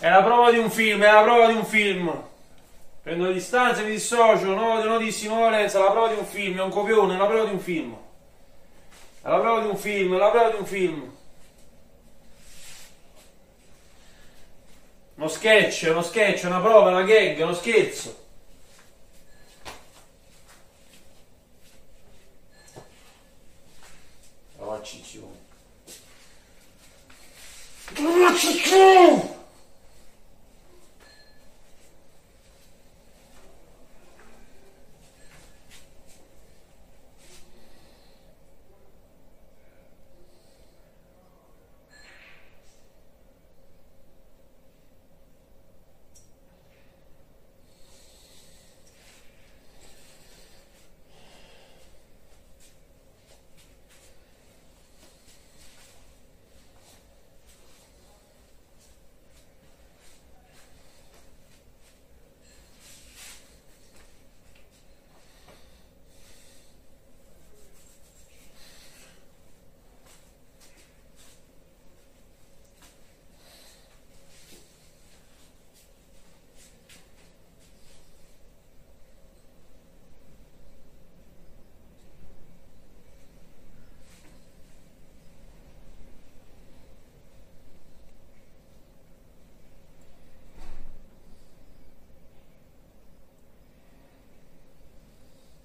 È la prova di un film, è la prova di un film. Prendo le distanze, mi dissocio, no, no dissi, no Lorenzo, è la prova di un film, è un copione, è la prova di un film. È la prova di un film, è la prova di un film. Uno sketch, uno sketch, una prova, una gag, uno scherzo. La vaccizione. La vaccizione!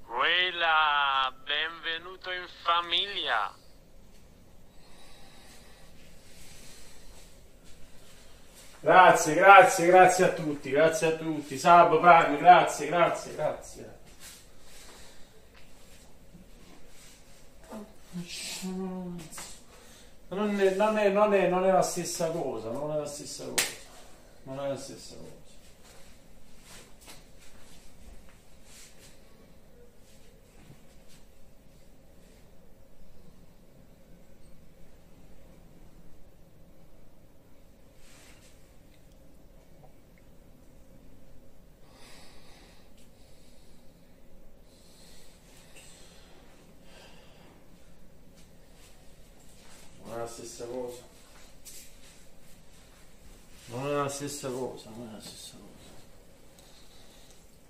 Quella, benvenuto in famiglia. Grazie, grazie, grazie a tutti, grazie a tutti. Sab, Prime, grazie, grazie, grazie. Non è, non, è, non, è, non è la stessa cosa, non è la stessa cosa. Non è la stessa cosa. Non è la stessa cosa. Non è la stessa cosa, non è la stessa cosa.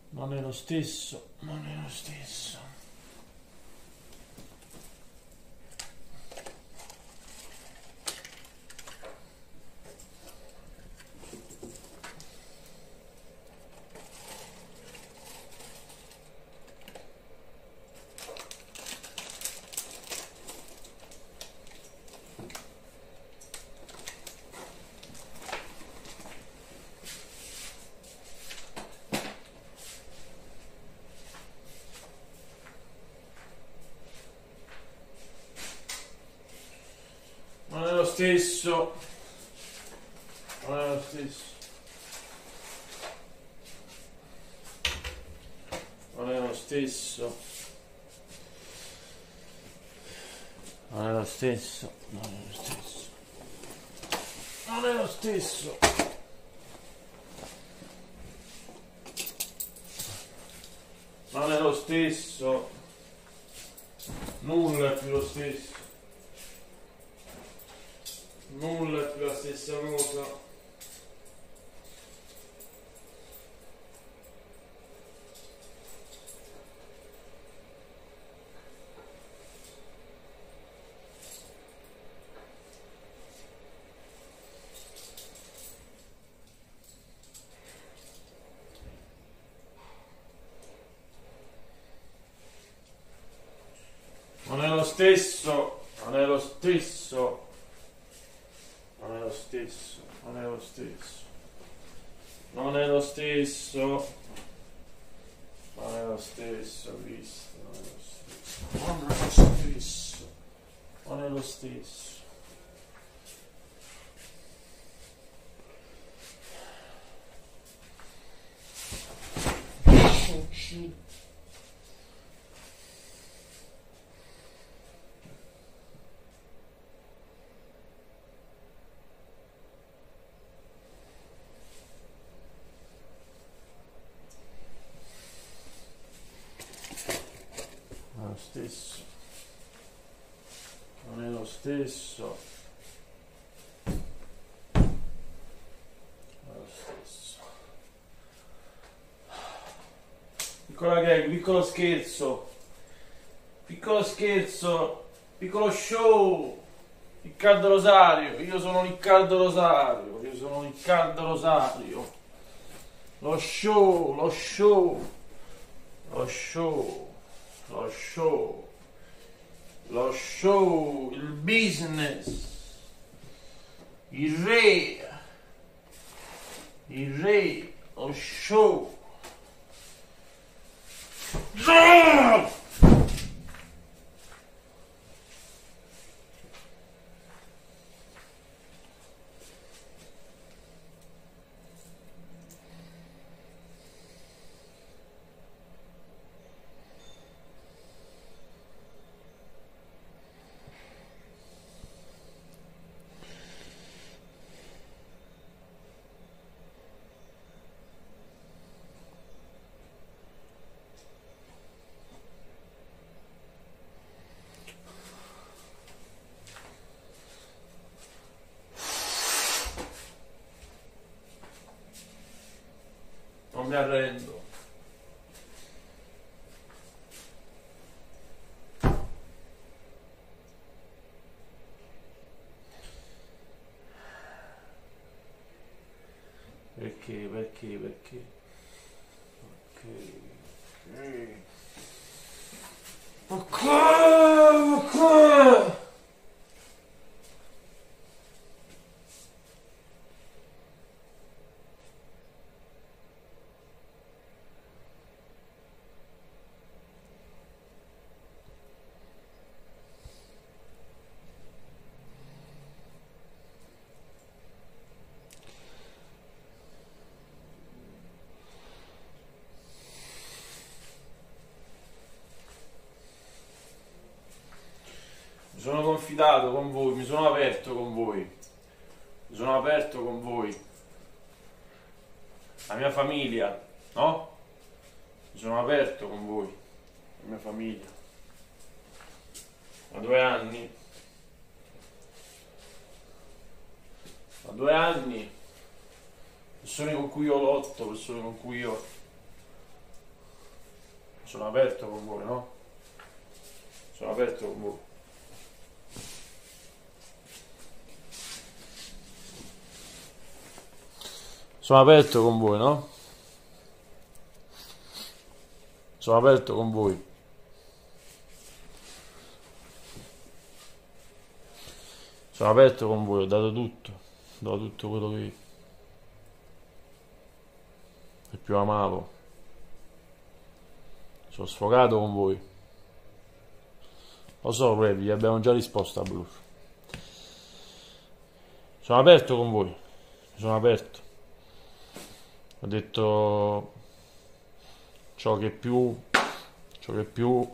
Non è lo stesso, non è lo stesso. Non è lo stesso. Non è lo stesso. Non è lo Piccola gag, piccolo scherzo. Piccolo scherzo, piccolo show. Riccardo Rosario, io sono Riccardo Rosario, io sono Riccardo Rosario. Lo show, lo show, lo show, lo show, lo show, il business, il re, il re, lo show. No! Ok. Ok. Ok. Mi sono confidato con voi, mi sono aperto con voi. Sono aperto con voi. La mia famiglia, no? Sono aperto con voi. La mia famiglia. Da due anni. Da due anni. Persone con cui io lotto, persone con cui io sono aperto con voi, no? Sono aperto con voi. Sono aperto con voi, no? Sono aperto con voi. Sono aperto con voi, ho dato tutto, ho dato tutto quello che, che più amavo. Sono sfogato con voi. Lo so, Revi, abbiamo già risposto a Bruce. Sono aperto con voi. Sono aperto. Ho detto ciò che più, ciò che più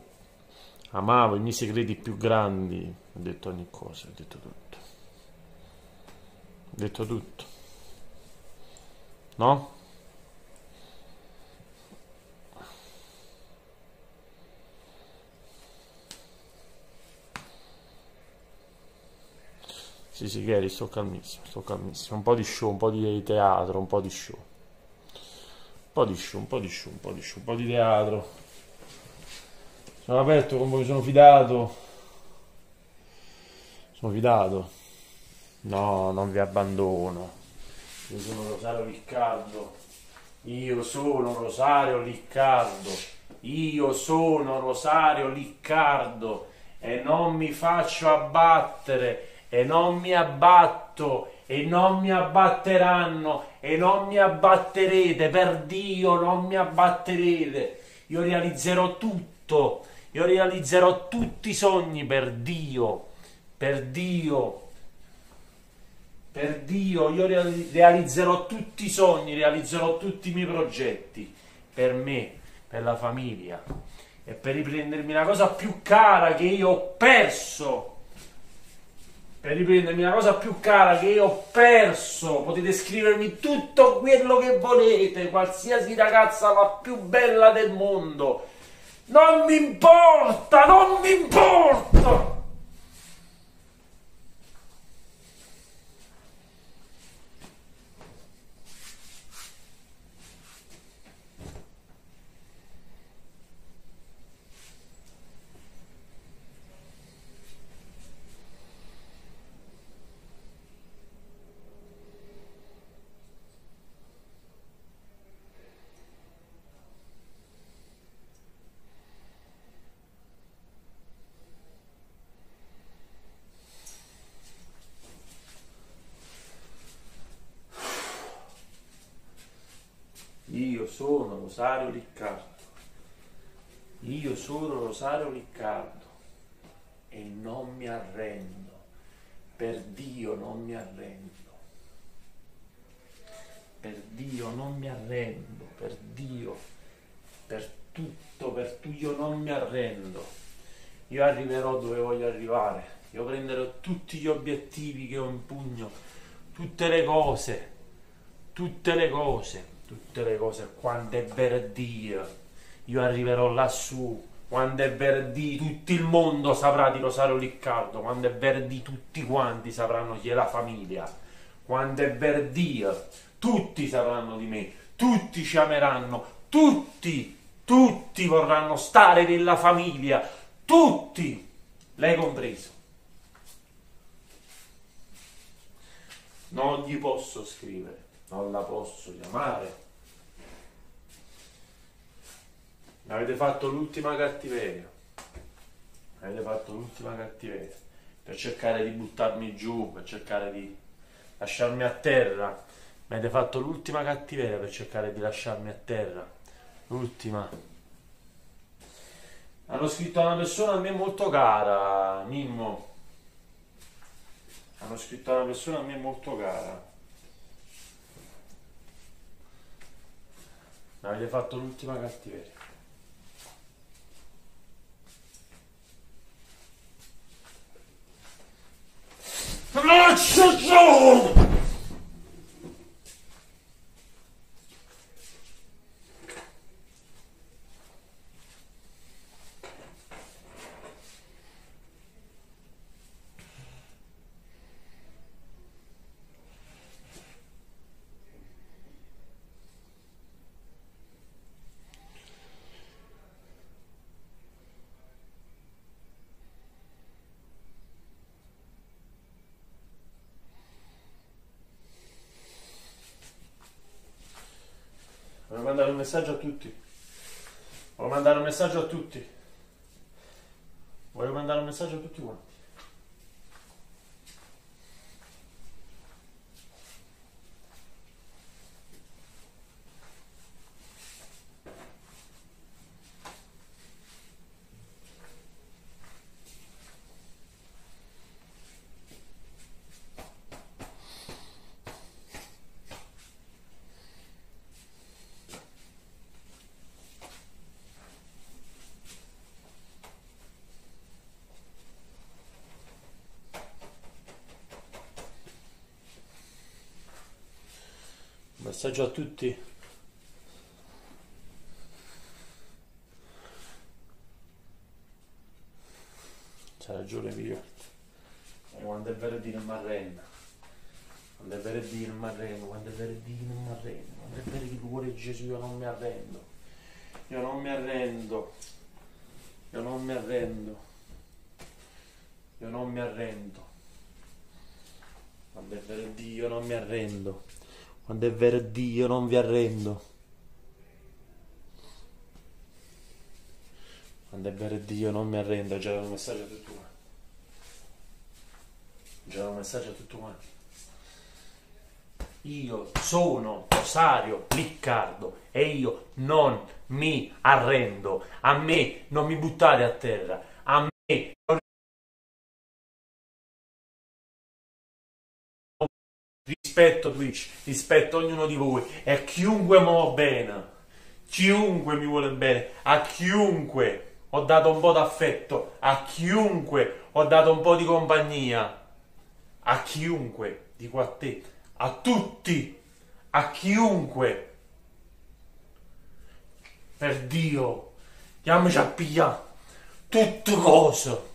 amavo, i miei segreti più grandi. Ho detto ogni cosa, ho detto tutto. Ho detto tutto. No? Sì, sì, Gary, sto calmissimo, sto calmissimo. Un po' di show, un po' di teatro, un po' di show. Po' di show, un po' di show, un po' di show, un po' di teatro. Sono aperto con voi, sono fidato. Sono fidato. No, non vi abbandono. Io sono Rosario Riccardo. Io sono Rosario Riccardo. Io sono Rosario Riccardo e non mi faccio abbattere e non mi abbatto e non mi abbatteranno e non mi abbatterete, per Dio non mi abbatterete. Io realizzerò tutto, io realizzerò tutti i sogni per Dio, per Dio, per Dio, io reali- realizzerò tutti i sogni, realizzerò tutti i miei progetti, per me, per la famiglia e per riprendermi la cosa più cara che io ho perso per riprendermi la cosa più cara che io ho perso. Potete scrivermi tutto quello che volete, qualsiasi ragazza la più bella del mondo. Non mi importa, non mi importa. Io sono Rosario Riccardo. Io sono Rosario Riccardo e non mi arrendo. Per Dio non mi arrendo. Per Dio non mi arrendo. Per Dio. Per tutto, per tu io non mi arrendo. Io arriverò dove voglio arrivare. Io prenderò tutti gli obiettivi che ho in pugno, tutte le cose, tutte le cose tutte le cose, quando è verdì, io arriverò lassù, quando è verdì, tutto il mondo saprà di Rosario Riccardo, quando è verdì tutti quanti sapranno chi è la famiglia, quando è verdì tutti sapranno di me, tutti ci ameranno, tutti, tutti vorranno stare nella famiglia, tutti, lei compreso. Non gli posso scrivere, non la posso chiamare, Avete fatto l'ultima cattiveria. Avete fatto l'ultima cattiveria. Per cercare di buttarmi giù, per cercare di lasciarmi a terra. Avete fatto l'ultima cattiveria per cercare di lasciarmi a terra. L'ultima. Hanno scritto a una persona a me molto cara, Mimmo. Hanno scritto a una persona a me molto cara. Avete fatto l'ultima cattiveria. Lascia mandare un messaggio a tutti. Voglio mandare un messaggio a tutti. Voglio mandare un messaggio a tutti quanti. Messaggio a tutti. C'ha ragione Pio. Quando è mi arrendo. Quando è mi arrendo. Quando è mi arrendo. Quando è venerdì cuore di Gesù io non mi arrendo. Io non mi arrendo. Io non mi arrendo. Io non mi arrendo. Quando è venerdì io non mi arrendo. Quando è vero Dio non vi arrendo. Quando è vero Dio non mi arrendo. Già un messaggio a tutti quanti. Già un messaggio a tutti quanti. Io sono Rosario Riccardo e io non mi arrendo. A me non mi buttate a terra. Rispetto Twitch, rispetto ognuno di voi e a chiunque vuole bene, chiunque mi vuole bene, a chiunque ho dato un po' d'affetto, a chiunque ho dato un po' di compagnia, a chiunque, dico a te, a tutti, a chiunque. Per Dio, chiamici a pigliare tutte cose.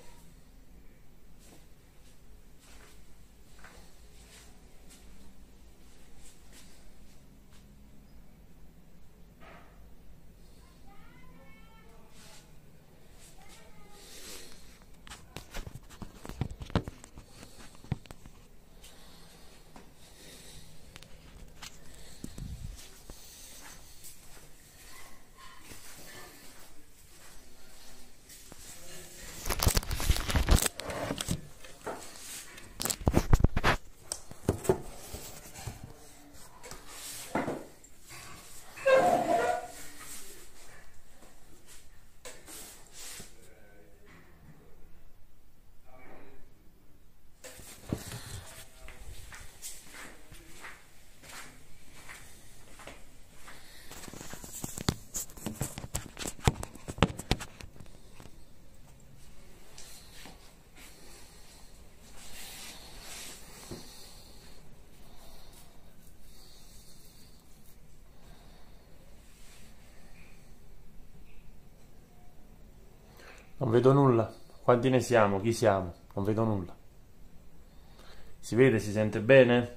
Vedo nulla. Quanti ne siamo? Chi siamo? Non vedo nulla. Si vede? Si sente bene?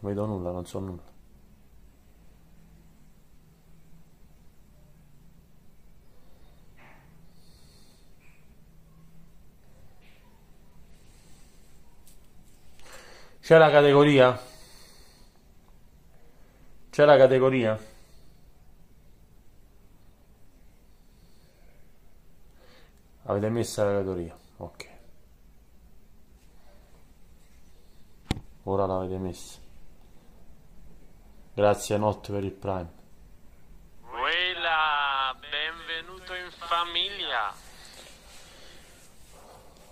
Non vedo nulla, non so nulla. C'è la categoria? C'è la categoria? Avete messo la categoria? Ok. Ora l'avete messa. Grazie a notte per il Prime. Quella, benvenuto in famiglia.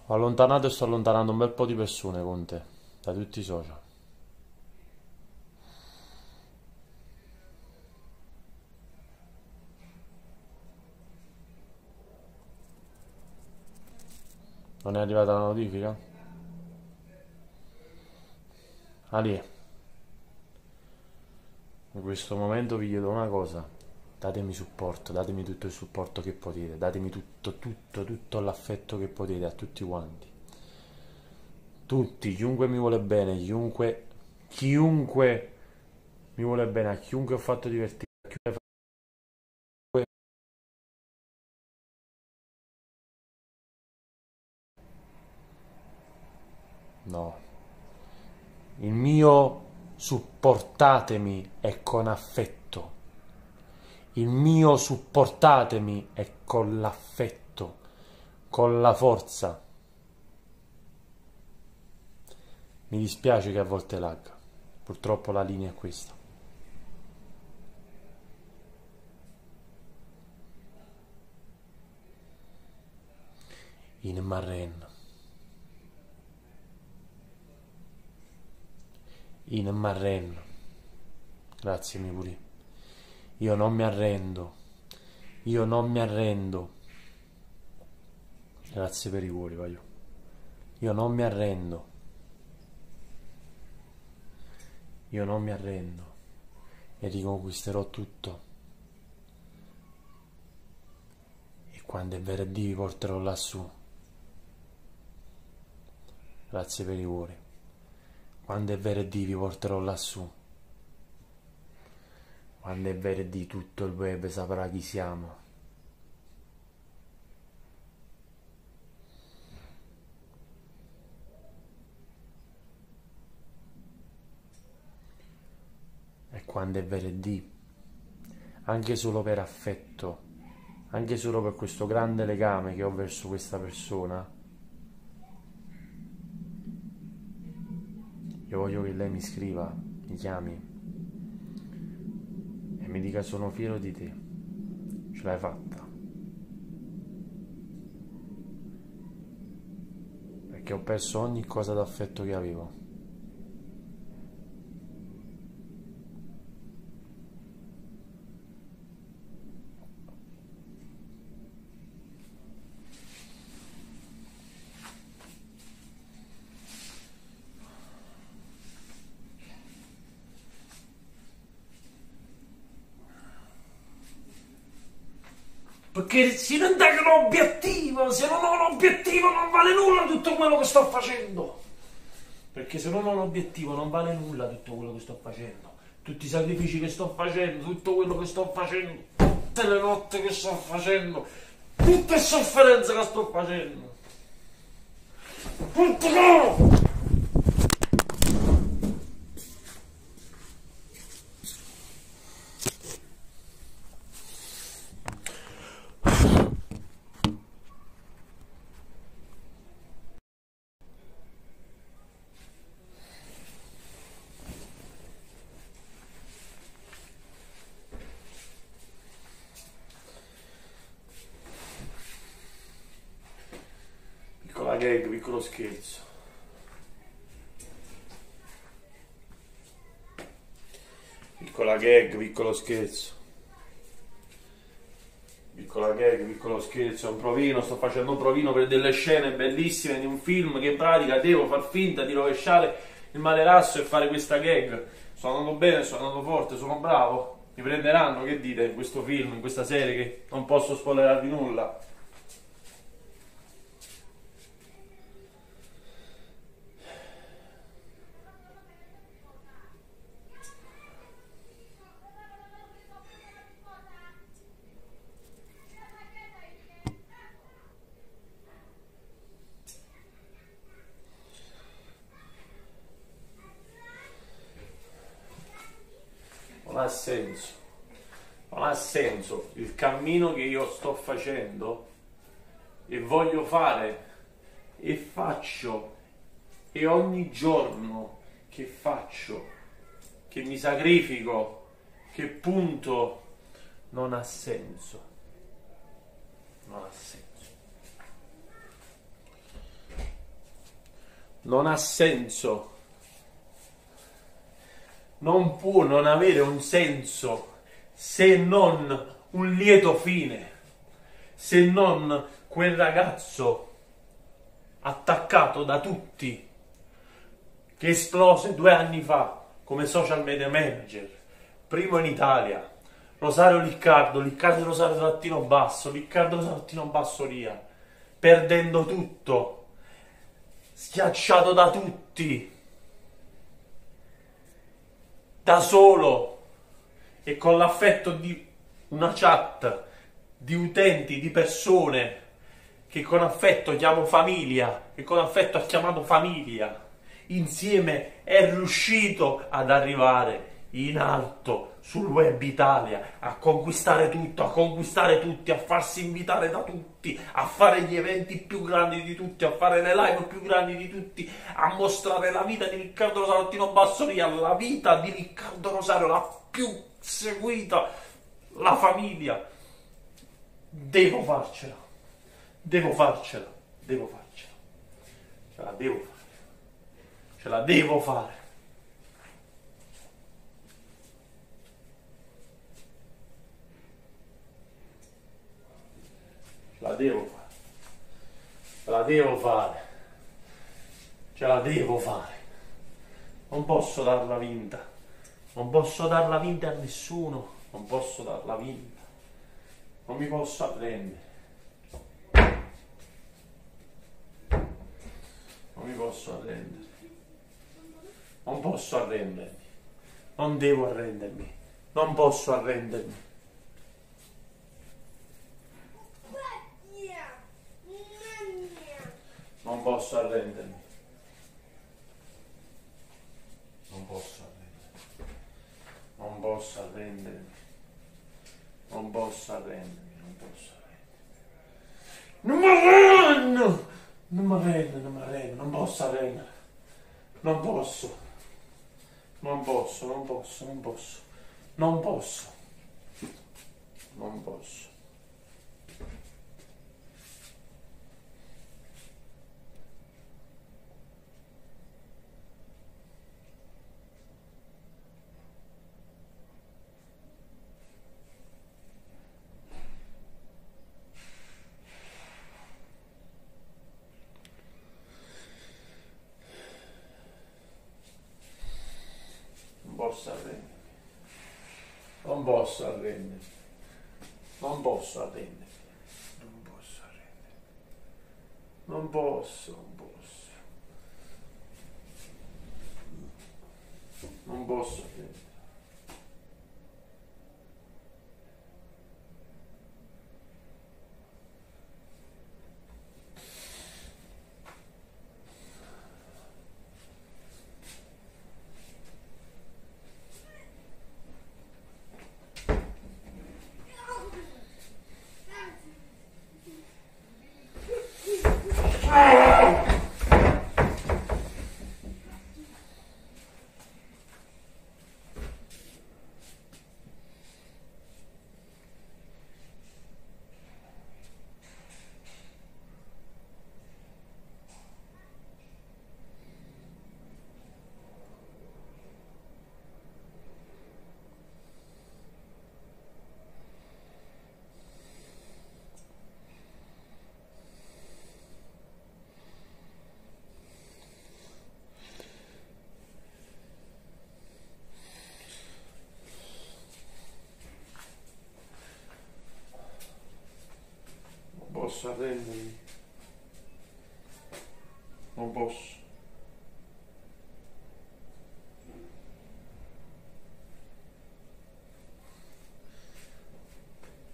Ho allontanato e sto allontanando un bel po' di persone con te, da tutti i social. Non è arrivata la notifica? Ali, in questo momento vi chiedo una cosa, datemi supporto, datemi tutto il supporto che potete, datemi tutto, tutto, tutto l'affetto che potete a tutti quanti. Tutti, chiunque mi vuole bene, chiunque, chiunque mi vuole bene, a chiunque ho fatto divertire, a chiunque No. Il mio supportatemi è con affetto. Il mio supportatemi è con l'affetto, con la forza. Mi dispiace che a volte lagga. Purtroppo la linea è questa. In Marren. In Marren. Grazie Mipuri. Io non mi arrendo. Io non mi arrendo. Grazie per i cuori, voglio. Io non mi arrendo. Io non mi arrendo. E riconquisterò tutto. E quando è venerdì vi porterò lassù. Grazie per i cuori. Quando è venerdì vi porterò lassù. Quando è venerdì tutto il web saprà chi siamo. E quando è venerdì, anche solo per affetto, anche solo per questo grande legame che ho verso questa persona, Io voglio che lei mi scriva, mi chiami e mi dica sono fiero di te. Ce l'hai fatta. Perché ho perso ogni cosa d'affetto che avevo. Perché se non dai un obiettivo, se non ho un obiettivo non vale nulla tutto quello che sto facendo. Perché se non ho un obiettivo non vale nulla tutto quello che sto facendo. Tutti i sacrifici che sto facendo, tutto quello che sto facendo, tutte le notte che sto facendo, tutte le sofferenze che sto facendo. Tutto! gag, piccolo scherzo. Piccola gag, piccolo scherzo. Piccola gag, piccolo scherzo, un provino, sto facendo un provino per delle scene bellissime di un film che in pratica devo far finta di rovesciare il materasso e fare questa gag. Sto andando bene, sto andando forte, sono bravo. Mi prenderanno, che dite, in questo film, in questa serie che non posso spoilerarvi nulla. non ha senso. Non ha senso il cammino che io sto facendo e voglio fare e faccio e ogni giorno che faccio, che mi sacrifico, che punto, non ha senso. Non ha senso. Non ha senso. Non può non avere un senso se non un lieto fine, se non quel ragazzo attaccato da tutti che esplose due anni fa come social media manager, primo in Italia, Rosario Liccardo, Liccardo Rosario trattino basso, Liccardo trattino basso Ria, perdendo tutto, schiacciato da tutti, da solo e con l'affetto di una chat di utenti, di persone che con affetto chiamo famiglia, che con affetto ha chiamato famiglia insieme è riuscito ad arrivare in alto sul web Italia, a conquistare tutto, a conquistare tutti, a farsi invitare da tutti, a fare gli eventi più grandi di tutti, a fare le live più grandi di tutti, a mostrare la vita di Riccardo Rosario Bassoria, la vita di Riccardo Rosario, la più seguita, la famiglia. Devo farcela, devo farcela, devo farcela, ce la devo fare ce la devo fare. Ce la devo fare. Ce la devo fare. Ce la devo fare. Non posso darla vinta. Non posso darla vinta a nessuno. Non posso darla vinta. Non mi posso arrendere. Non mi posso arrendere. Non posso arrendermi. Non devo arrendermi. Non posso arrendermi. Non posso arrendermi. Non posso arrendermi. Non posso arrendermi. Non posso arrendermi. Non posso arrendermi. Non mi arrendo! Non mi arrendo, non mi arrendo, non posso arrendere. Non posso. Non posso, non posso, non posso. Non posso. Non posso. posso posso arrendermi. Non posso.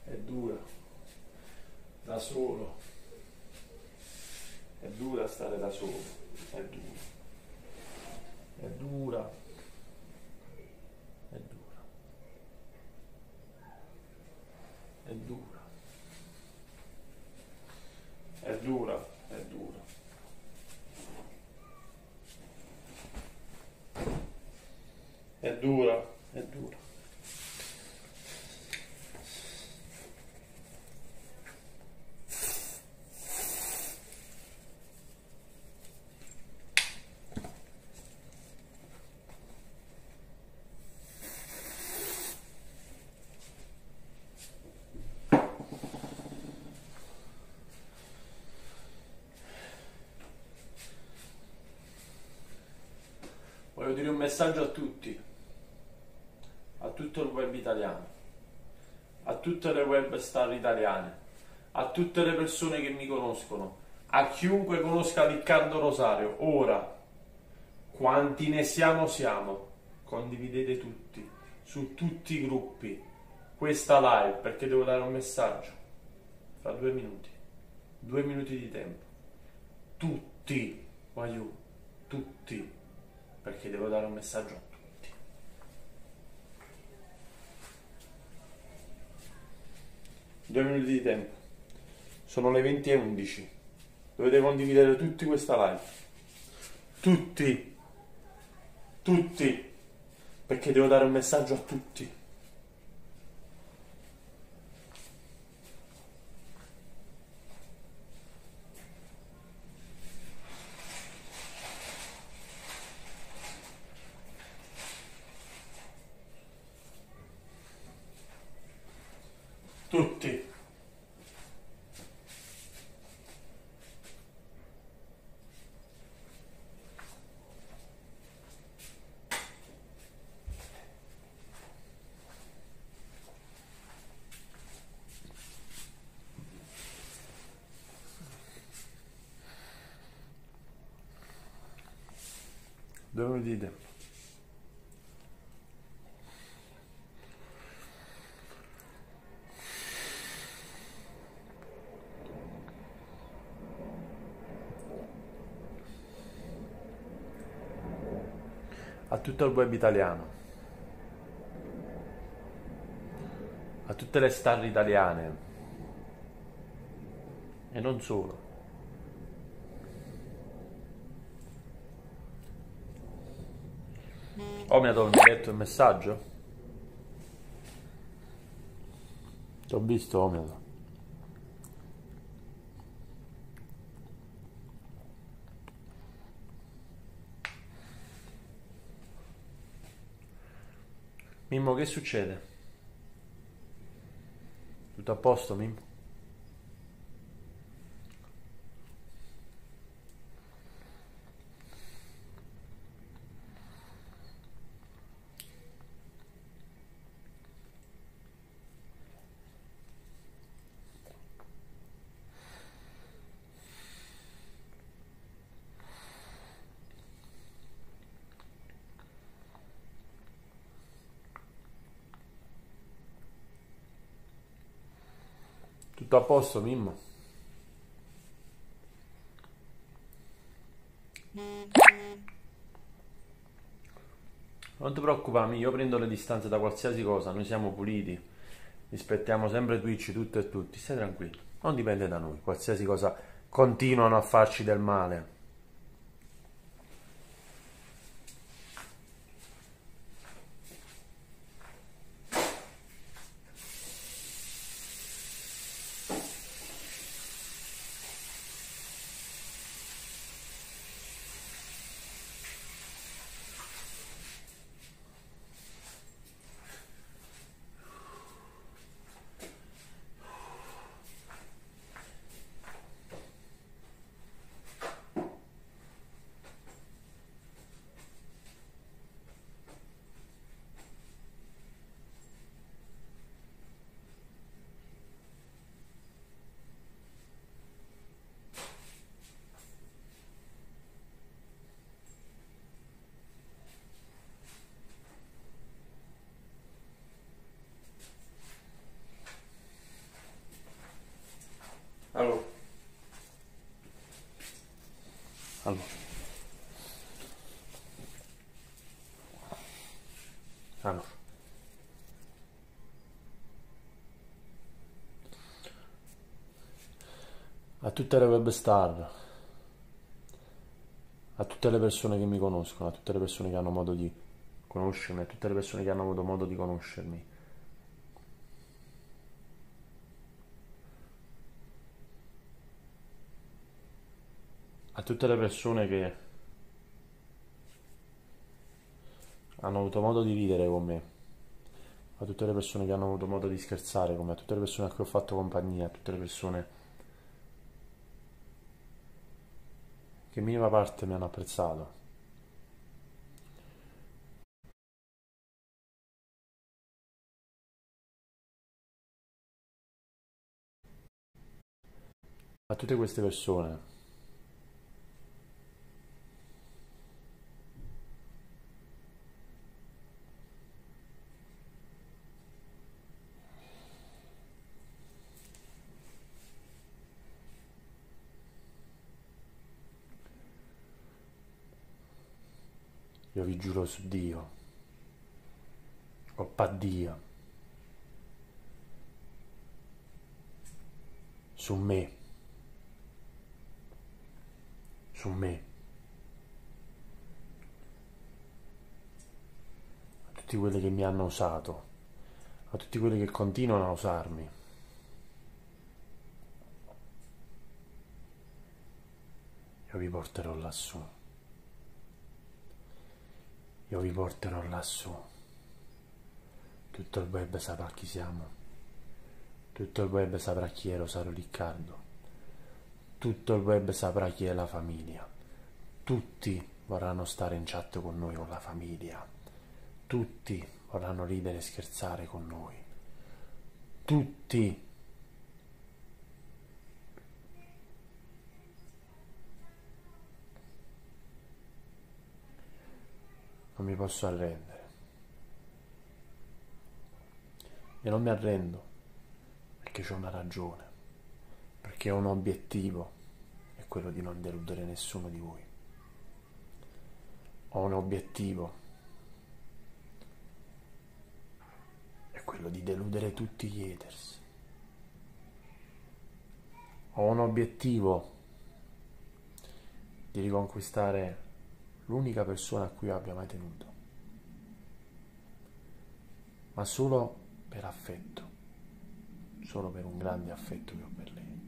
È dura. Da solo. È dura stare da solo. È dura. È dura. È dura. è dura. Voglio dire un messaggio a tutti, a tutto il web italiano, a tutte le web star italiane, a tutte le persone che mi conoscono, a chiunque conosca Riccardo Rosario. Ora, quanti ne siamo siamo, condividete tutti, su tutti i gruppi, questa live perché devo dare un messaggio fra due minuti, due minuti di tempo. Tutti, voglio, tutti perché devo dare un messaggio a tutti. Due minuti di tempo. Sono le 20 e 11. Dovete condividere tutti questa live. Tutti. Tutti. Perché devo dare un messaggio a tutti. Dove lo dite? a tutto il web italiano, a tutte le star italiane e non solo. Omiadol mi ha detto il messaggio? Ti ho visto Omiadol. Mimmo, che succede? Tutto a posto, Mimmo? Tutto a posto, Mimmo? Non ti preoccupare, io prendo le distanze da qualsiasi cosa, noi siamo puliti, rispettiamo sempre Twitch, tutto e tutti, stai tranquillo, non dipende da noi, qualsiasi cosa continuano a farci del male. Allora. Allora. Allora. A tutte le web star, a tutte le persone che mi conoscono, a tutte le persone che hanno modo di conoscermi, a tutte le persone che hanno avuto modo di conoscermi. A tutte le persone che hanno avuto modo di ridere con me, a tutte le persone che hanno avuto modo di scherzare con me, a tutte le persone a cui ho fatto compagnia, a tutte le persone che in minima parte mi hanno apprezzato. A tutte queste persone giuro su Dio, o Paddio, su me, su me, a tutti quelli che mi hanno usato, a tutti quelli che continuano a usarmi. Io vi porterò lassù. Io vi porterò lassù. Tutto il web saprà chi siamo. Tutto il web saprà chi è Rosario Riccardo. Tutto il web saprà chi è la famiglia. Tutti vorranno stare in chat con noi con la famiglia. Tutti vorranno ridere e scherzare con noi. Tutti non mi posso arrendere. E non mi arrendo perché c'è una ragione, perché ho un obiettivo, è quello di non deludere nessuno di voi. Ho un obiettivo, è quello di deludere tutti gli haters. Ho un obiettivo di riconquistare l'unica persona a cui abbia mai tenuto, ma solo per affetto, solo per un grande affetto che ho per lei,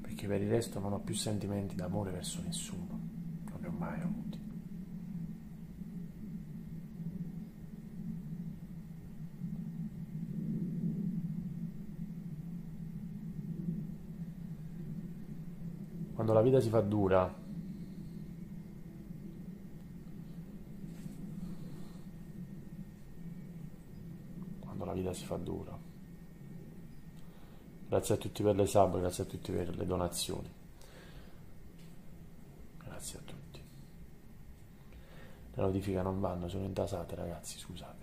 perché per il resto non ho più sentimenti d'amore verso nessuno, non ne ho mai avuti. Quando la vita si fa dura, vita si fa dura. Grazie a tutti per le sub, grazie a tutti per le donazioni. Grazie a tutti. Le notifiche non vanno, sono intasate ragazzi, scusate.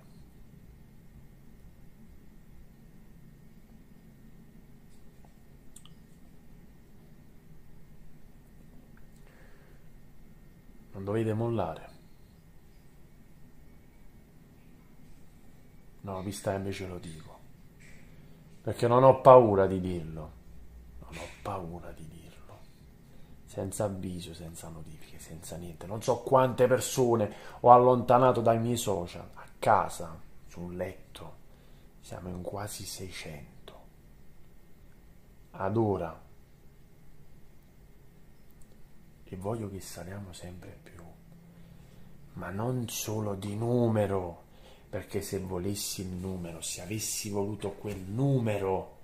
Non dovete mollare. No, vista invece lo dico. Perché non ho paura di dirlo. Non ho paura di dirlo. Senza avviso, senza notifiche, senza niente. Non so quante persone ho allontanato dai miei social. A casa, sul letto. Siamo in quasi 600. Ad ora. E voglio che saliamo sempre più. Ma non solo di numero perché se volessi il numero, se avessi voluto quel numero,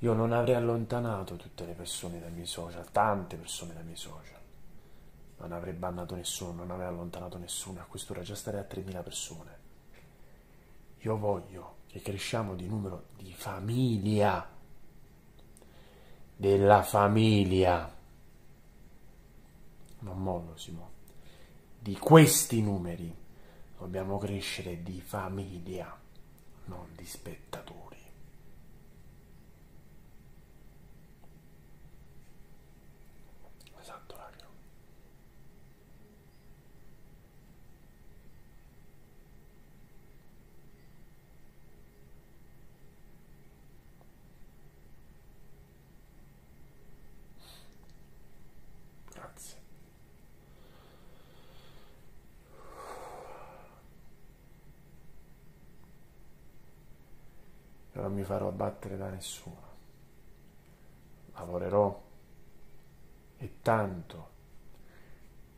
io non avrei allontanato tutte le persone dai miei social, tante persone dai miei social. Non avrei bannato nessuno, non avrei allontanato nessuno, a quest'ora già starei a 3.000 persone. Io voglio che cresciamo di numero di famiglia, della famiglia. Non mollo, Simo. Di questi numeri Dobbiamo crescere di famiglia, non di spettatori. Esatto, raga. Grazie. non abbattere da nessuno. Lavorerò e tanto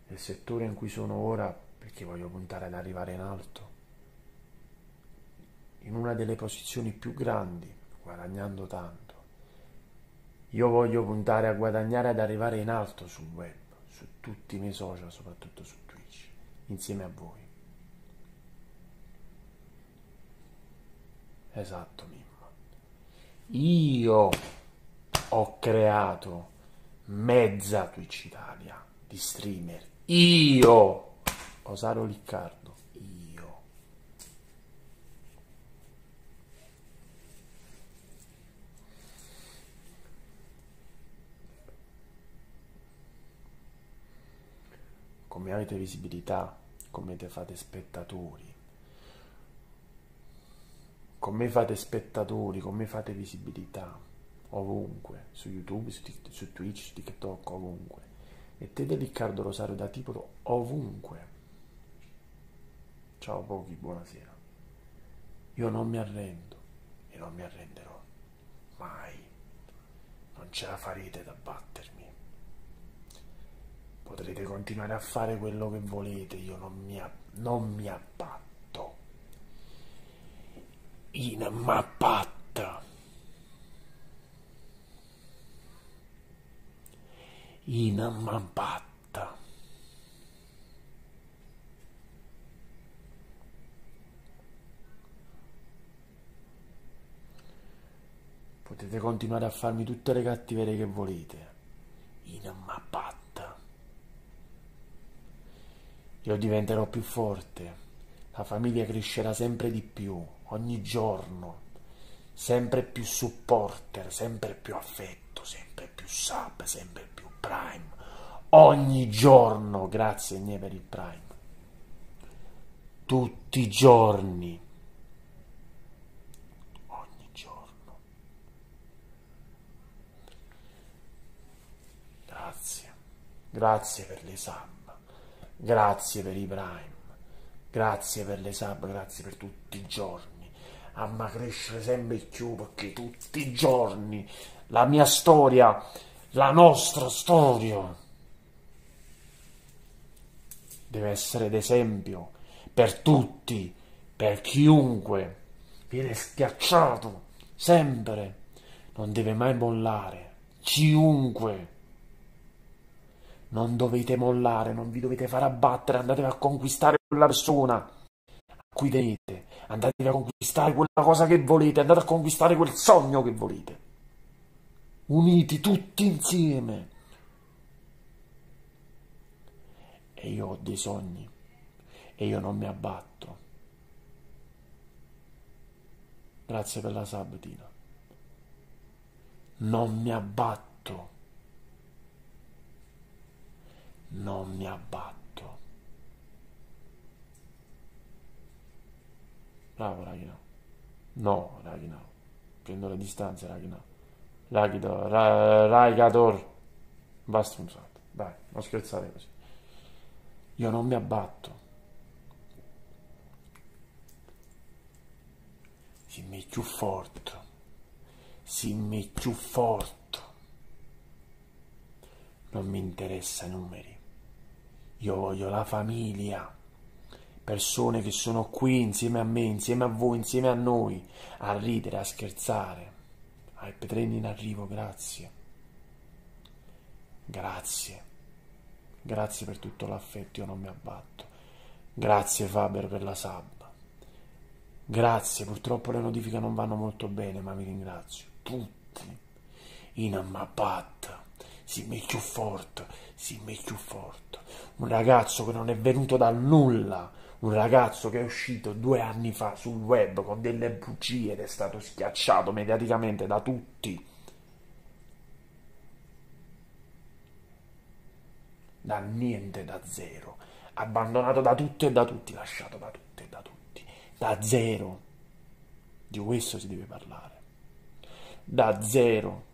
nel settore in cui sono ora perché voglio puntare ad arrivare in alto, in una delle posizioni più grandi, guadagnando tanto. Io voglio puntare a guadagnare ad arrivare in alto sul web, su tutti i miei social, soprattutto su Twitch, insieme a voi. Esatto, Mimma. Io ho creato mezza Twitch Italia di streamer. Io, Osaro Riccardo, io. Come avete visibilità, come te fate spettatori, con me fate spettatori, con me fate visibilità, ovunque, su YouTube, su, su Twitch, su TikTok, ovunque. E te Riccardo Rosario da Tipolo, ovunque. Ciao pochi, buonasera. Io non mi arrendo e non mi arrenderò mai. Non ce la farete da battermi. Potrete continuare a fare quello che volete, io non mi, non mi abbatto in mappatta. In mappatta. Potete continuare a farmi tutte le cattiverie che volete. In mappatta. Io diventerò più forte. La famiglia crescerà sempre di più ogni giorno, sempre più supporter, sempre più affetto, sempre più sub, sempre più prime, ogni giorno, grazie Gne per il prime, tutti i giorni, ogni giorno, grazie, grazie per le sub, grazie per i prime, grazie per le sub, grazie per tutti i giorni. A crescere sempre più perché tutti i giorni la mia storia, la nostra storia deve essere d'esempio per tutti, per chiunque. Viene schiacciato sempre, non deve mai mollare, chiunque. Non dovete mollare, non vi dovete far abbattere, andate a conquistare quella persona a cui tenete andate a conquistare quella cosa che volete, andate a conquistare quel sogno che volete. Uniti tutti insieme. E io ho dei sogni e io non mi abbatto. Grazie per la sabatina. Non mi abbatto. Non mi abbatto. Bravo Raghi no. No. Prendo le distanze Raghi no. Raghido, ra, Raigador. Basta un salto. Dai, non scherzate così. Io non mi abbatto. Si mi più forte. Si mi più forte. Non mi interessa i numeri. Io voglio la famiglia persone che sono qui insieme a me, insieme a voi, insieme a noi, a ridere, a scherzare. Ai Petreni in arrivo, grazie. Grazie. Grazie per tutto l'affetto, io non mi abbatto. Grazie Faber per la sub. Grazie, purtroppo le notifiche non vanno molto bene, ma vi ringrazio. Tutti. In ammappata. Si mi più forte, si mi più forte. Un ragazzo che non è venuto dal nulla, un ragazzo che è uscito due anni fa sul web con delle bugie ed è stato schiacciato mediaticamente da tutti. Da niente, da zero. Abbandonato da tutto e da tutti, lasciato da tutto e da tutti. Da zero. Di questo si deve parlare. Da zero.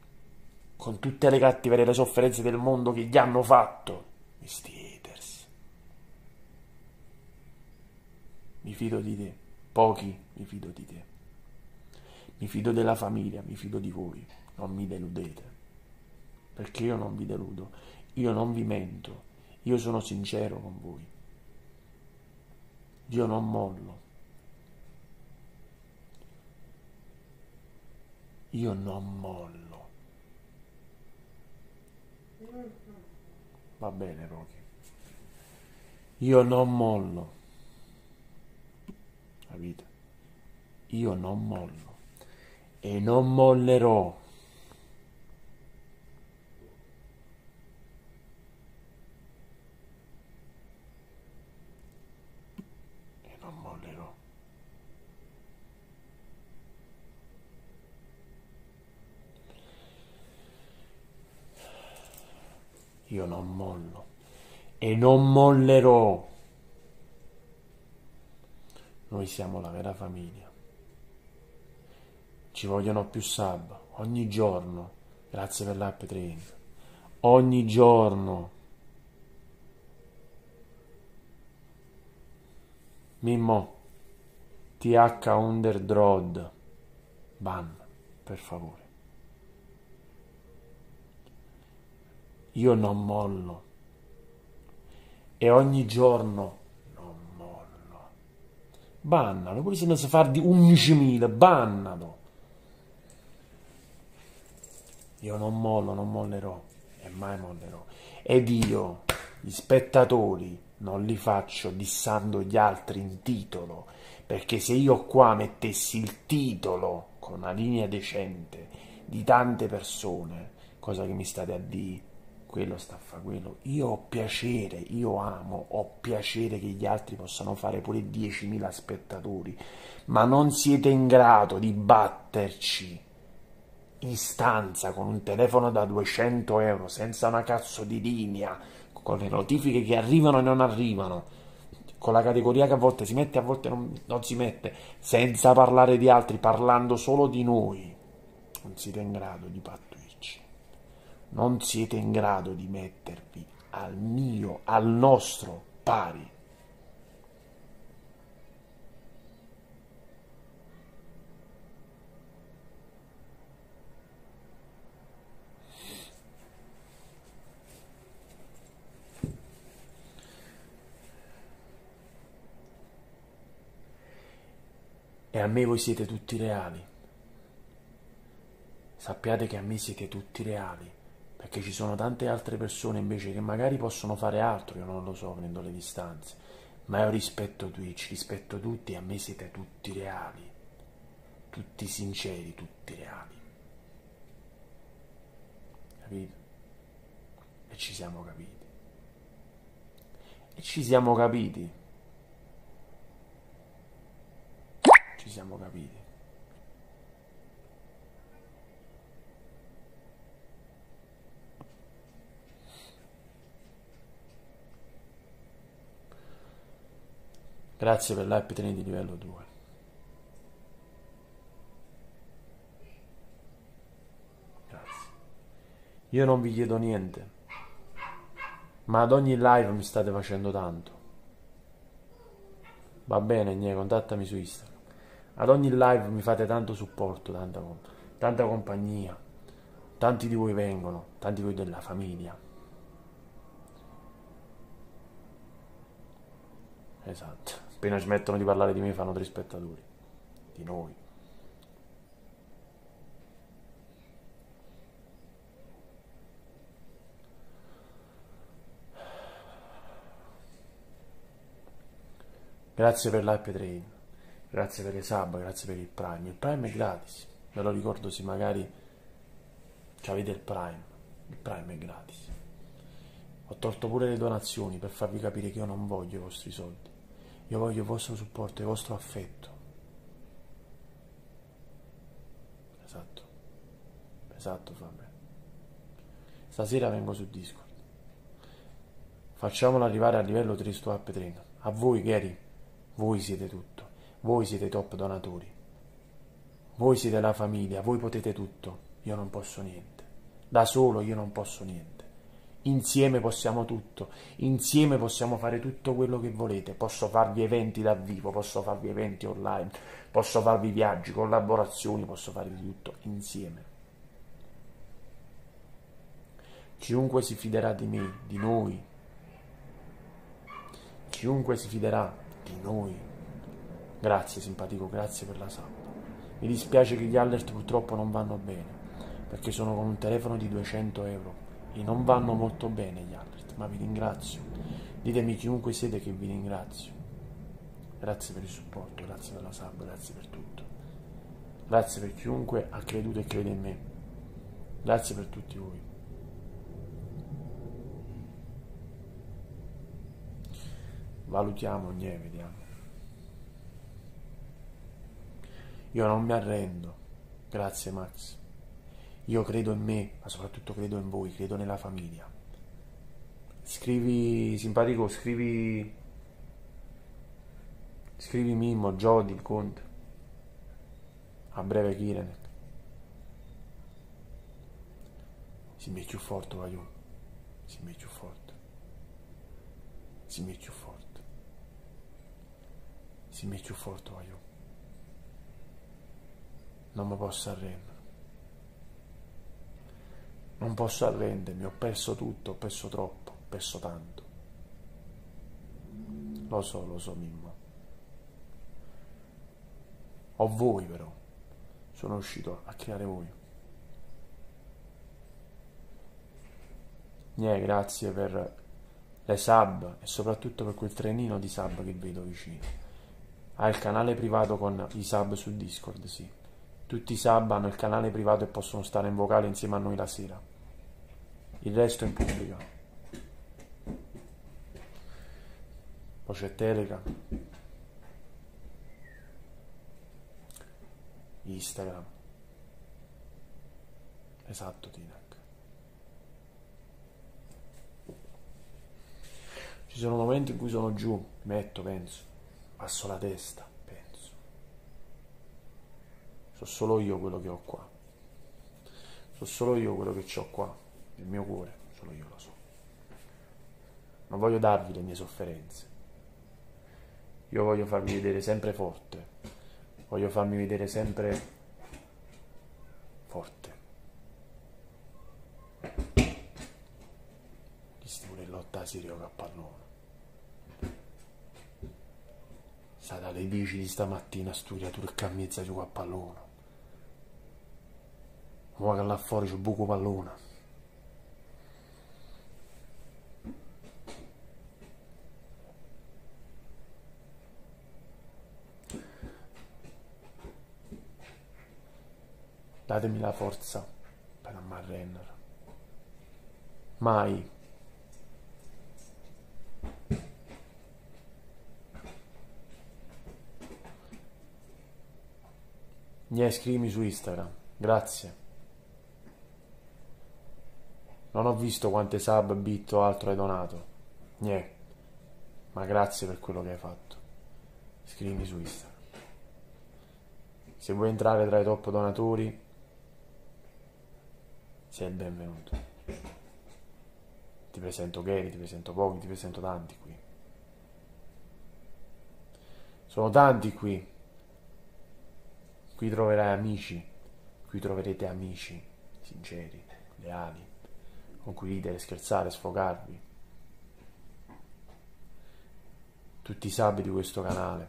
Con tutte le cattiverie e le sofferenze del mondo che gli hanno fatto. Questi mi fido di te, pochi mi fido di te. mi fido della famiglia, mi fido di voi, non mi deludete, perché io non vi deludo, io non vi mento, io sono sincero con voi, io non mollo, io non mollo. Va bene, Rocky. Io non mollo. Capite? Io non mollo. E. E non mollerò. Io non mollo e non mollerò. Noi siamo la vera famiglia. Ci vogliono più sub ogni giorno. Grazie per l'app train. Ogni giorno. Mimmo. TH Underdrod. Ban, per favore. Io non mollo e ogni giorno. Bannalo, pure se non si fa di 11.000, bannalo. Io non mollo, non mollerò e mai mollerò. Ed io, gli spettatori, non li faccio dissando gli altri in titolo, perché se io qua mettessi il titolo con una linea decente di tante persone, cosa che mi state a dire, quello sta a fare quello. Io ho piacere, io amo, ho piacere che gli altri possano fare pure 10.000 spettatori, ma non siete in grado di batterci in stanza con un telefono da 200 euro senza una cazzo di linea, con le notifiche che arrivano e non arrivano, con la categoria che a volte si mette a volte non, non si mette, senza parlare di altri, parlando solo di noi. Non siete in grado di battere non siete in grado di mettervi al mio, al nostro pari. E a me voi siete tutti reali. Sappiate che a me siete tutti reali perché ci sono tante altre persone invece che magari possono fare altro, io non lo so, prendo le distanze, ma io rispetto Twitch, rispetto tutti a me siete tutti reali, tutti sinceri, tutti reali. Capito? E ci siamo capiti. E ci siamo capiti. Ci siamo capiti. Grazie per l'app di livello 2. Grazie. Io non vi chiedo niente, ma ad ogni live mi state facendo tanto. Va bene, niente, contattami su Instagram. Ad ogni live mi fate tanto supporto, tanta, tanta compagnia. Tanti di voi vengono, tanti di voi della famiglia. Esatto. Appena smettono di parlare di me fanno tre spettatori. Di noi. Grazie per l'app train, grazie per le sub, grazie per il Prime. Il Prime è gratis, ve lo ricordo se magari avete il Prime. Il Prime è gratis. Ho tolto pure le donazioni per farvi capire che io non voglio i vostri soldi. Io voglio il vostro supporto, il vostro affetto. Esatto. Esatto, Fabio. Stasera vengo su Discord. Facciamolo arrivare a livello Tristo App Trainer. A voi, Gary, voi siete tutto. Voi siete top donatori. Voi siete la famiglia, voi potete tutto. Io non posso niente. Da solo io non posso niente. Insieme possiamo tutto, insieme possiamo fare tutto quello che volete. Posso farvi eventi dal vivo, posso farvi eventi online, posso farvi viaggi, collaborazioni, posso farvi tutto insieme. Chiunque si fiderà di me, di noi, chiunque si fiderà di noi. Grazie simpatico, grazie per la sub. Mi dispiace che gli alert purtroppo non vanno bene, perché sono con un telefono di 200 euro e non vanno molto bene gli alert, ma vi ringrazio. Ditemi chiunque siete che vi ringrazio. Grazie per il supporto, grazie per la sub, grazie per tutto. Grazie per chiunque ha creduto e crede in me. Grazie per tutti voi. Valutiamo, nie, vediamo. Io non mi arrendo. Grazie Max. Io credo in me, ma soprattutto credo in voi, credo nella famiglia. Scrivi, simpatico, scrivi, scrivi Mimmo, Jody, il Conte. A breve Kirenek. Si mette più forte, voglio. Si più forte. Si mette più forte. Si mette più forte, voglio. Non mi posso arrendere. Non posso arrendermi, ho perso tutto, ho perso troppo, ho perso tanto. Lo so, lo so, Mimmo. Ho voi però. Sono riuscito a creare voi. Niente, grazie per le sub e soprattutto per quel trenino di sub che vedo vicino. Ha il canale privato con i sub su Discord, sì. Tutti i sub hanno il canale privato e possono stare in vocale insieme a noi la sera. Il resto in pubblico. Poi c'è Telegram. Instagram. Esatto, Tinac. Ci sono momenti in cui sono giù, metto, penso, passo la testa So solo io quello che ho qua. So solo io quello che ho qua, nel mio cuore, solo io lo so. Non voglio darvi le mie sofferenze. Io voglio farmi vedere sempre forte. Voglio farmi vedere sempre forte. Chi sti pure lotta a Sirio Cappallone. State alle 10 di stamattina a studiare turca a mezza di a pallone. Ma che là fuori c'è buco pallone. Datemi la forza per non arrendere. Mai. Scrivimi su Instagram. Grazie. Non ho visto quante sub, bit o altro hai donato. Niente. Ma grazie per quello che hai fatto. Scrivimi su Instagram. Se vuoi entrare tra i top donatori, sei il benvenuto. Ti presento Gary, ti presento pochi, ti presento tanti qui. Sono tanti qui. Qui troverai amici, qui troverete amici sinceri, leali con cui ridere, scherzare, sfogarvi. Tutti i sub di questo canale,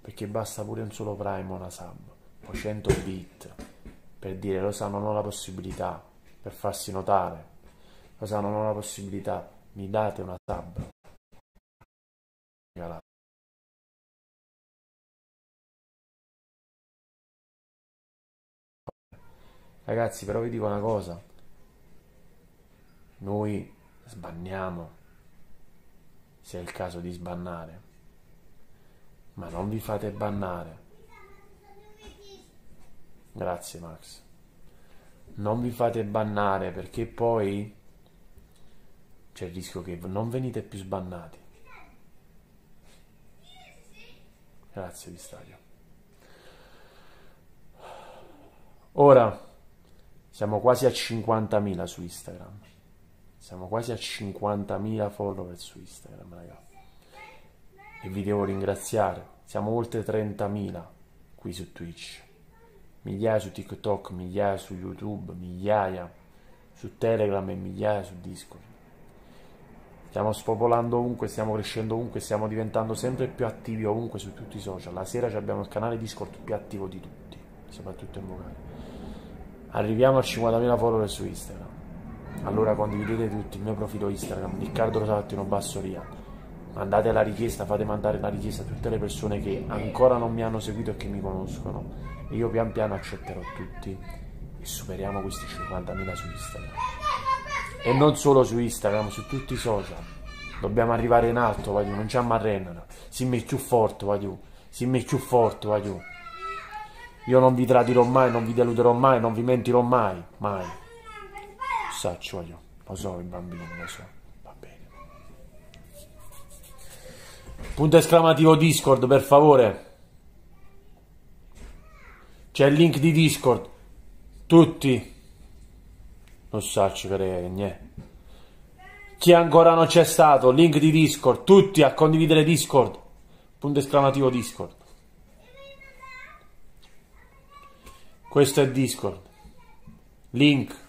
perché basta pure un solo prime o una sub, o 100 bit, per dire lo sa non ho la possibilità, per farsi notare, lo sa non ho la possibilità, mi date una sub. Ragazzi, però vi dico una cosa, noi sbanniamo se è il caso di sbannare, ma non vi fate bannare. Grazie Max. Non vi fate bannare perché poi c'è il rischio che non venite più sbannati. Grazie di stadio. Ora siamo quasi a 50.000 su Instagram. Siamo quasi a 50.000 follower su Instagram, ragazzi. E vi devo ringraziare. Siamo oltre 30.000 qui su Twitch. Migliaia su TikTok, migliaia su YouTube, migliaia su Telegram e migliaia su Discord. Stiamo spopolando ovunque, stiamo crescendo ovunque, stiamo diventando sempre più attivi ovunque su tutti i social. La sera abbiamo il canale Discord più attivo di tutti, soprattutto in vocale. Arriviamo a 50.000 follower su Instagram. Allora condividete tutti il mio profilo Instagram, Riccardo Rosattino Bassoria. Mandate la richiesta, fate mandare la richiesta a tutte le persone che ancora non mi hanno seguito e che mi conoscono. E io pian piano accetterò tutti e superiamo questi 50.000 su Instagram. E non solo su Instagram, su tutti i social. Dobbiamo arrivare in alto, voglio, non ci ammarrenano. Simmi più forte, voglio. Simmi più forte, voglio. Io non vi tradirò mai, non vi deluderò mai, non vi mentirò mai, mai. Saccio, voglio. Lo so, i bambini, lo so. Va bene. Punto esclamativo Discord, per favore. C'è il link di Discord. Tutti. Non saccio che niente. Chi ancora non c'è stato, link di Discord, tutti a condividere Discord. Punto esclamativo Discord. Questo è Discord. Link.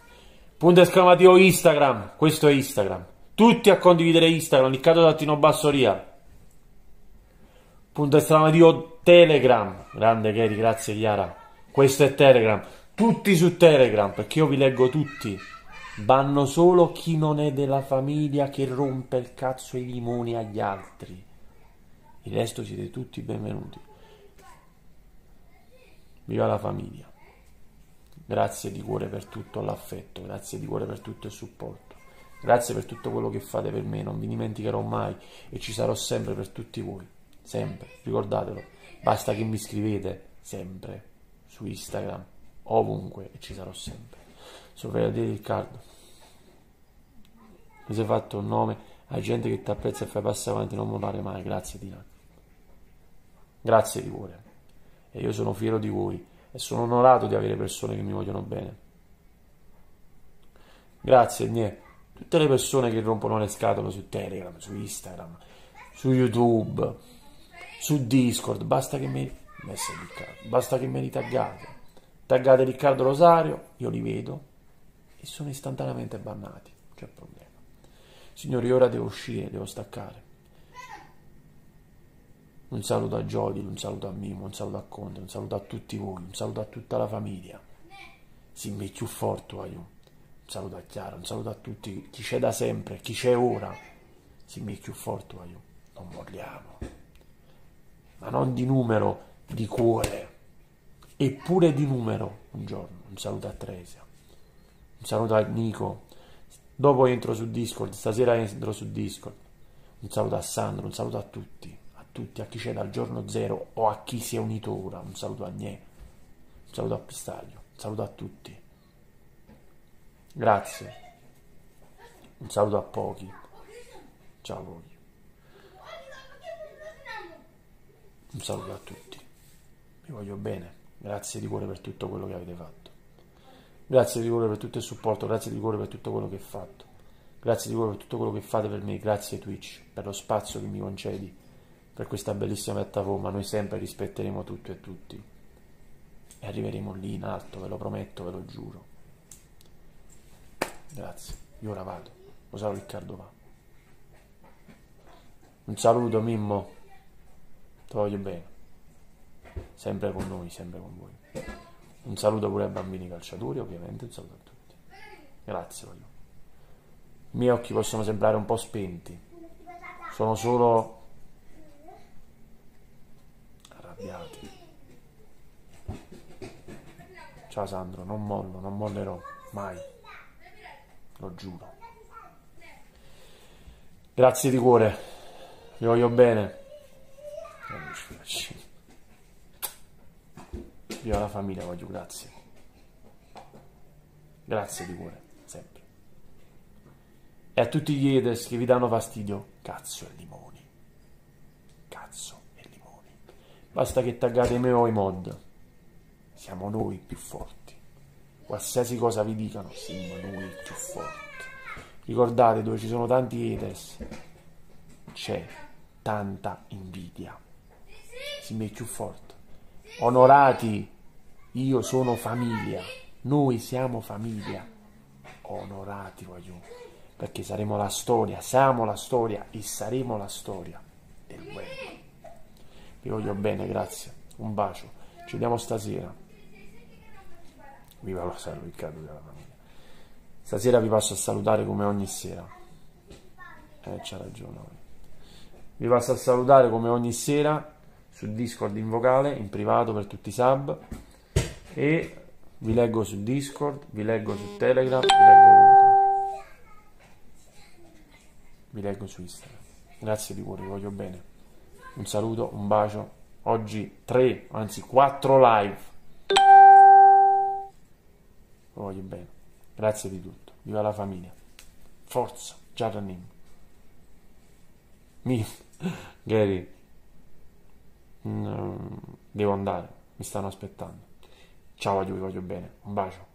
Punto esclamativo Instagram. Questo è Instagram. Tutti a condividere Instagram. Riccardo Tattino Bassoria. Punto esclamativo Telegram. Grande Gary, grazie Chiara. Questo è Telegram. Tutti su Telegram, perché io vi leggo tutti. Vanno solo chi non è della famiglia che rompe il cazzo ai limoni agli altri. Il resto siete tutti benvenuti. Viva la famiglia. Grazie di cuore per tutto l'affetto, grazie di cuore per tutto il supporto. Grazie per tutto quello che fate per me, non vi dimenticherò mai e ci sarò sempre per tutti voi. Sempre, ricordatelo. Basta che mi scrivete sempre su Instagram, ovunque e ci sarò sempre. Sono di Riccardo. Mi sei fatto un nome a gente che ti apprezza e fai passare avanti, non mollare mai. Grazie Tina. Grazie di cuore. E io sono fiero di voi e sono onorato di avere persone che mi vogliono bene. Grazie, Gne. Tutte le persone che rompono le scatole su Telegram, su Instagram, su YouTube, su Discord, basta che mi, basta che mi taggate. Taggate Riccardo Rosario, io li vedo e sono istantaneamente bannati, c'è problema. Signori, ora devo uscire, devo staccare. Un saluto a Jody, un saluto a Mimo, un saluto a Conte, un saluto a tutti voi, un saluto a tutta la famiglia. Simmi più forte, aiuto. Un saluto a Chiara, un saluto a tutti, chi c'è da sempre, chi c'è ora. Simmi più forte, aiuto. Non molliamo. Ma non di numero, di cuore. Eppure di numero, un giorno. Un saluto a Tresia. Un saluto a Nico. Dopo entro su Discord, stasera entro su Discord. Un saluto a Sandro, un saluto a tutti tutti, a chi c'è dal giorno zero o a chi si è unito ora. Un saluto a Gne, un saluto a Pistaglio, un saluto a tutti. Grazie. Un saluto a pochi. Ciao a voi. Un saluto a tutti. Vi voglio bene. Grazie di cuore per tutto quello che avete fatto. Grazie di cuore per tutto il supporto, grazie di cuore per tutto quello che hai fatto. Grazie di cuore per tutto quello che fate per me, grazie Twitch per lo spazio che mi concedi per questa bellissima piattaforma. Noi sempre rispetteremo tutto e tutti. E arriveremo lì in alto, ve lo prometto, ve lo giuro. Grazie. Io ora vado. Lo sa Riccardo va. Un saluto Mimmo. Ti voglio bene. Sempre con noi, sempre con voi. Un saluto pure ai bambini calciatori, ovviamente, un saluto a tutti. Grazie, voglio. I miei occhi possono sembrare un po' spenti. Sono solo arrabbiati. Ciao Sandro, non mollo, non mollerò, mai. Lo giuro. Grazie di cuore, vi voglio bene. Viva la famiglia, voglio grazie. Grazie di cuore, sempre. E a tutti gli haters che vi danno fastidio, cazzo e limoni. Cazzo. Basta che taggate me o i mod. Siamo noi più forti. Qualsiasi cosa vi dicano, siamo noi più forti. Ricordate dove ci sono tanti haters, c'è tanta invidia. Si mette più forte. Onorati, io sono famiglia, noi siamo famiglia. Onorati, voglio, perché saremo la storia, siamo la storia e saremo la storia del web. Vi voglio bene, grazie. Un bacio. Ci vediamo stasera. Viva lo il capo della famiglia. Stasera vi passo a salutare come ogni sera. Eh, c'ha ragione. Vi passo a salutare come ogni sera su Discord in vocale, in privato per tutti i sub. E vi leggo su Discord, vi leggo su Telegram, vi leggo ovunque. Vi leggo su Instagram. Grazie di cuore, vi voglio bene. Un saluto, un bacio. Oggi 3, anzi 4 live. Vi voglio bene. Grazie di tutto. Viva la famiglia. Forza, Giaranim. Mi, Gary, mm, devo andare, mi stanno aspettando. Ciao vi voglio bene. Un bacio.